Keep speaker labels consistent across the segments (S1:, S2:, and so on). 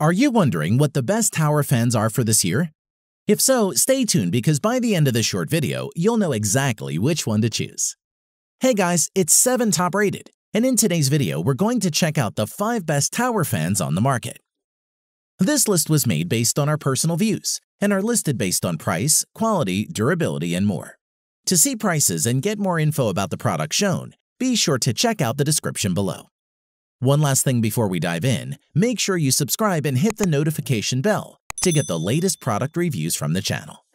S1: Are you wondering what the best tower fans are for this year? If so, stay tuned because by the end of this short video, you'll know exactly which one to choose. Hey guys, it's 7 Top Rated, and in today's video, we're going to check out the 5 best tower fans on the market. This list was made based on our personal views and are listed based on price, quality, durability, and more. To see prices and get more info about the product shown, be sure to check out the description below. One last thing before we dive in, make sure you subscribe and hit the notification bell to get the latest product reviews from the channel.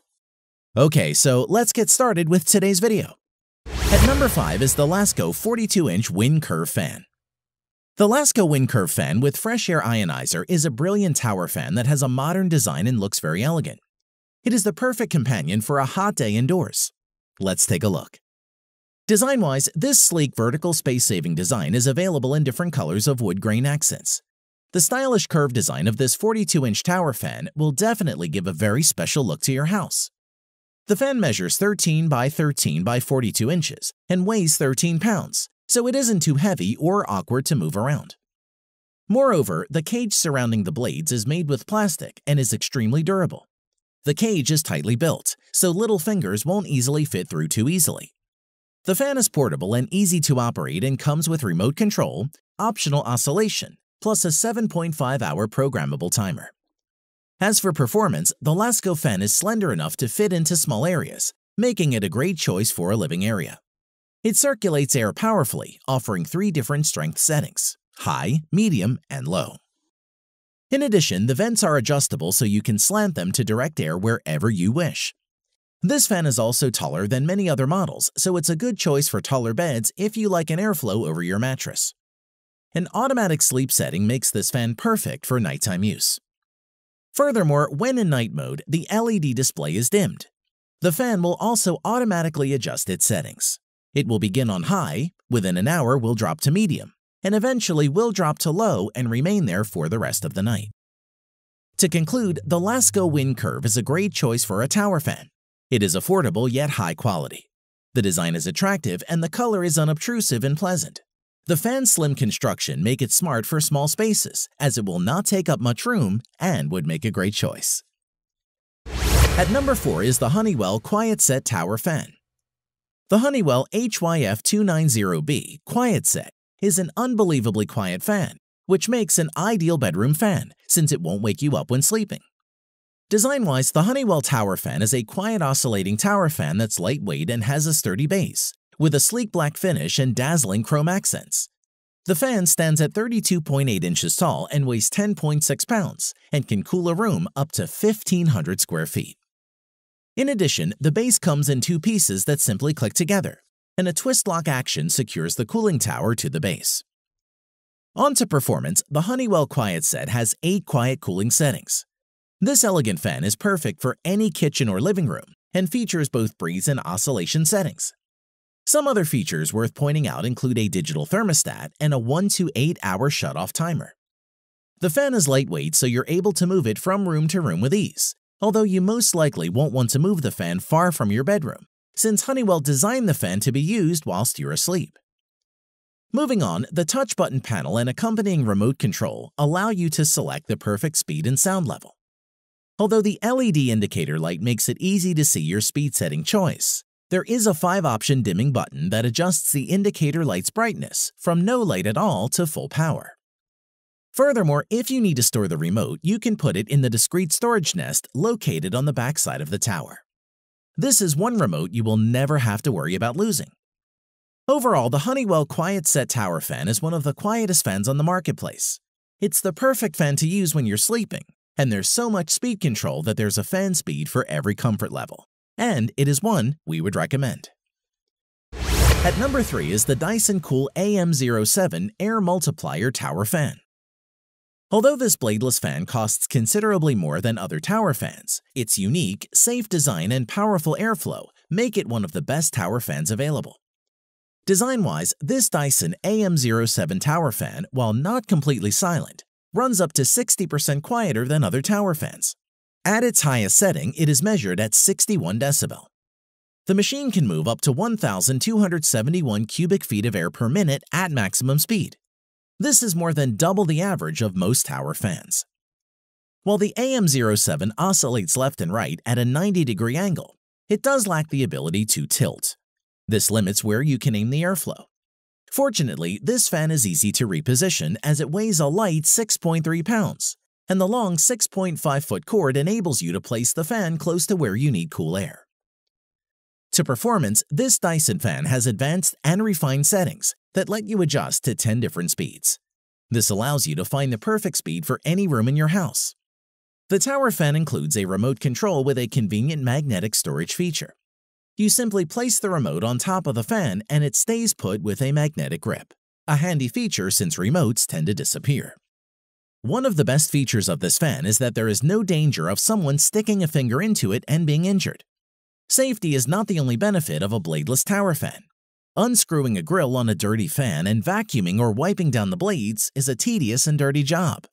S1: Okay, so let's get started with today's video. At number 5 is the Lasko 42-inch Wind Curve Fan. The Lasko Wind Curve Fan with Fresh Air Ionizer is a brilliant tower fan that has a modern design and looks very elegant. It is the perfect companion for a hot day indoors. Let's take a look. Design-wise, this sleek vertical space-saving design is available in different colors of wood grain accents. The stylish curved design of this 42-inch tower fan will definitely give a very special look to your house. The fan measures 13 by 13 by 42 inches and weighs 13 pounds, so it isn't too heavy or awkward to move around. Moreover, the cage surrounding the blades is made with plastic and is extremely durable. The cage is tightly built, so little fingers won't easily fit through too easily. The fan is portable and easy to operate and comes with remote control, optional oscillation, plus a 7.5-hour programmable timer. As for performance, the Lasko fan is slender enough to fit into small areas, making it a great choice for a living area. It circulates air powerfully, offering three different strength settings, high, medium, and low. In addition, the vents are adjustable so you can slant them to direct air wherever you wish. This fan is also taller than many other models, so it's a good choice for taller beds if you like an airflow over your mattress. An automatic sleep setting makes this fan perfect for nighttime use. Furthermore, when in night mode, the LED display is dimmed. The fan will also automatically adjust its settings. It will begin on high, within an hour will drop to medium, and eventually will drop to low and remain there for the rest of the night. To conclude, the Lasko Wind Curve is a great choice for a tower fan. It is affordable yet high quality. The design is attractive and the color is unobtrusive and pleasant. The fan's slim construction make it smart for small spaces, as it will not take up much room and would make a great choice. At number 4 is the Honeywell Quiet Set Tower Fan. The Honeywell HYF290B Quiet Set is an unbelievably quiet fan, which makes an ideal bedroom fan since it won't wake you up when sleeping. Design-wise, the Honeywell Tower Fan is a quiet oscillating tower fan that's lightweight and has a sturdy base, with a sleek black finish and dazzling chrome accents. The fan stands at 32.8 inches tall and weighs 10.6 pounds and can cool a room up to 1,500 square feet. In addition, the base comes in two pieces that simply click together, and a twist lock action secures the cooling tower to the base. On to performance, the Honeywell Quiet Set has 8 quiet cooling settings. This elegant fan is perfect for any kitchen or living room and features both breeze and oscillation settings. Some other features worth pointing out include a digital thermostat and a 1 to 8 hour shut-off timer. The fan is lightweight so you're able to move it from room to room with ease, although you most likely won't want to move the fan far from your bedroom, since Honeywell designed the fan to be used whilst you're asleep. Moving on, the touch button panel and accompanying remote control allow you to select the perfect speed and sound level. Although the LED indicator light makes it easy to see your speed setting choice, there is a 5-option dimming button that adjusts the indicator light's brightness from no light at all to full power. Furthermore, if you need to store the remote, you can put it in the discrete storage nest located on the backside of the tower. This is one remote you will never have to worry about losing. Overall, the Honeywell Quiet Set Tower Fan is one of the quietest fans on the marketplace. It's the perfect fan to use when you're sleeping, and there's so much speed control that there's a fan speed for every comfort level. And it is one we would recommend. At number 3 is the Dyson Cool AM07 Air Multiplier Tower Fan. Although this bladeless fan costs considerably more than other tower fans, its unique, safe design and powerful airflow make it one of the best tower fans available. Design-wise, this Dyson AM07 tower fan, while not completely silent, runs up to 60% quieter than other tower fans. At its highest setting, it is measured at 61 decibel. The machine can move up to 1,271 cubic feet of air per minute at maximum speed. This is more than double the average of most tower fans. While the AM07 oscillates left and right at a 90 degree angle, it does lack the ability to tilt. This limits where you can aim the airflow. Fortunately, this fan is easy to reposition as it weighs a light 6.3 pounds, and the long 6.5 foot cord enables you to place the fan close to where you need cool air. To performance, this Dyson fan has advanced and refined settings that let you adjust to 10 different speeds. This allows you to find the perfect speed for any room in your house. The tower fan includes a remote control with a convenient magnetic storage feature. You simply place the remote on top of the fan and it stays put with a magnetic grip, a handy feature since remotes tend to disappear. One of the best features of this fan is that there is no danger of someone sticking a finger into it and being injured. Safety is not the only benefit of a bladeless tower fan. Unscrewing a grill on a dirty fan and vacuuming or wiping down the blades is a tedious and dirty job.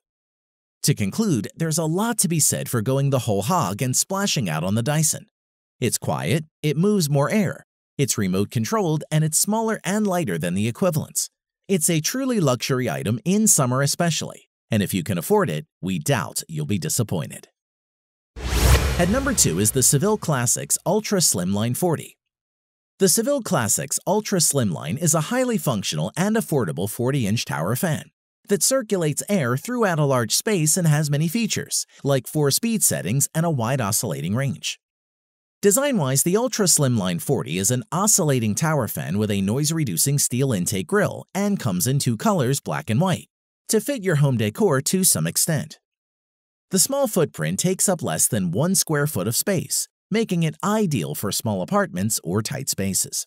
S1: To conclude, there's a lot to be said for going the whole hog and splashing out on the Dyson. It's quiet, it moves more air, it's remote controlled, and it's smaller and lighter than the equivalents. It's a truly luxury item in summer especially, and if you can afford it, we doubt you'll be disappointed. At number 2 is the Seville Classics Ultra Slimline 40. The Seville Classics Ultra Slimline is a highly functional and affordable 40-inch tower fan that circulates air throughout a large space and has many features, like four speed settings and a wide oscillating range. Design-wise, the Ultra Slimline 40 is an oscillating tower fan with a noise-reducing steel intake grill and comes in two colors, black and white, to fit your home decor to some extent. The small footprint takes up less than one square foot of space, making it ideal for small apartments or tight spaces.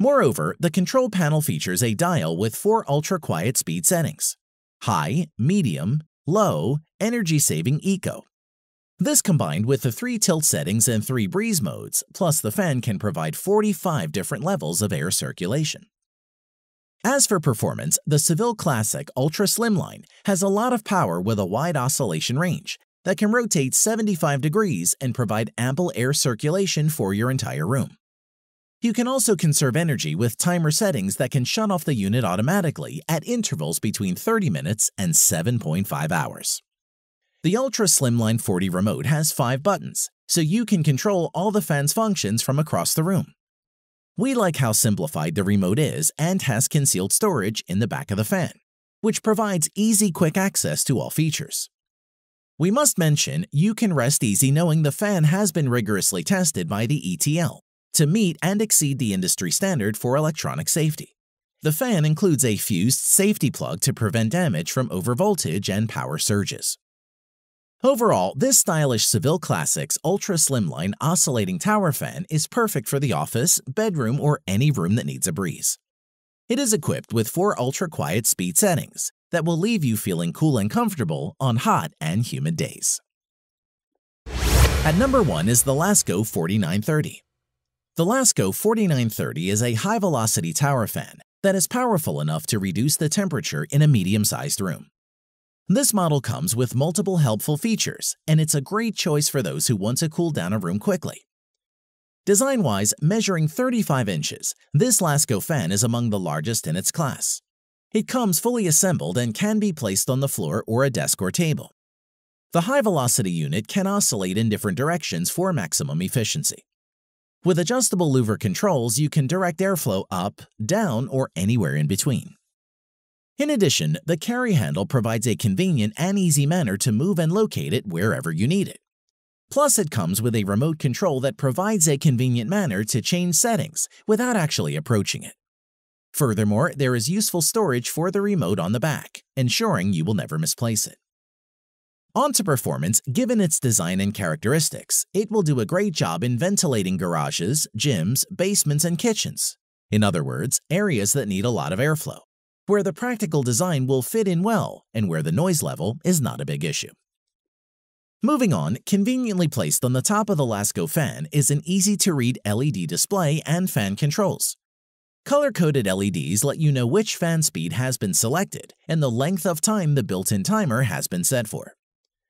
S1: Moreover, the control panel features a dial with four ultra-quiet speed settings, high, medium, low, energy-saving eco, this combined with the three tilt settings and three breeze modes, plus the fan can provide 45 different levels of air circulation. As for performance, the Seville Classic Ultra Slimline has a lot of power with a wide oscillation range that can rotate 75 degrees and provide ample air circulation for your entire room. You can also conserve energy with timer settings that can shut off the unit automatically at intervals between 30 minutes and 7.5 hours. The Ultra Slimline 40 remote has five buttons, so you can control all the fan's functions from across the room. We like how simplified the remote is and has concealed storage in the back of the fan, which provides easy quick access to all features. We must mention you can rest easy knowing the fan has been rigorously tested by the ETL to meet and exceed the industry standard for electronic safety. The fan includes a fused safety plug to prevent damage from overvoltage and power surges. Overall, this stylish Seville Classics Ultra Slimline oscillating tower fan is perfect for the office, bedroom, or any room that needs a breeze. It is equipped with four ultra-quiet speed settings that will leave you feeling cool and comfortable on hot and humid days. At number 1 is the Lasko 4930. The Lasko 4930 is a high-velocity tower fan that is powerful enough to reduce the temperature in a medium-sized room. This model comes with multiple helpful features, and it's a great choice for those who want to cool down a room quickly. Design-wise, measuring 35 inches, this Lasko fan is among the largest in its class. It comes fully assembled and can be placed on the floor or a desk or table. The high-velocity unit can oscillate in different directions for maximum efficiency. With adjustable louver controls, you can direct airflow up, down, or anywhere in between. In addition, the carry handle provides a convenient and easy manner to move and locate it wherever you need it. Plus, it comes with a remote control that provides a convenient manner to change settings without actually approaching it. Furthermore, there is useful storage for the remote on the back, ensuring you will never misplace it. On to performance, given its design and characteristics, it will do a great job in ventilating garages, gyms, basements, and kitchens. In other words, areas that need a lot of airflow where the practical design will fit in well and where the noise level is not a big issue. Moving on, conveniently placed on the top of the Lasko fan is an easy-to-read LED display and fan controls. Color-coded LEDs let you know which fan speed has been selected and the length of time the built-in timer has been set for.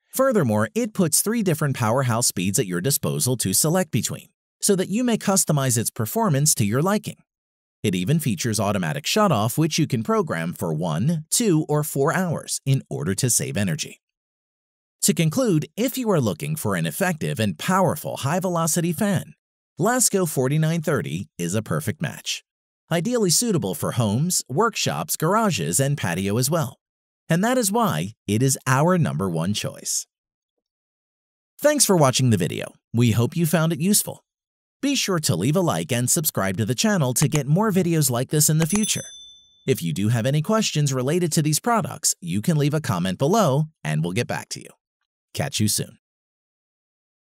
S1: Furthermore, it puts three different powerhouse speeds at your disposal to select between, so that you may customize its performance to your liking. It even features automatic shutoff which you can program for 1, 2, or 4 hours in order to save energy. To conclude, if you are looking for an effective and powerful high-velocity fan, Lasko 4930 is a perfect match. Ideally suitable for homes, workshops, garages, and patio as well. And that is why it is our number one choice. Thanks for watching the video. We hope you found it useful. Be sure to leave a like and subscribe to the channel to get more videos like this in the future. If you do have any questions related to these products, you can leave a comment below and we'll get back to you. Catch you soon.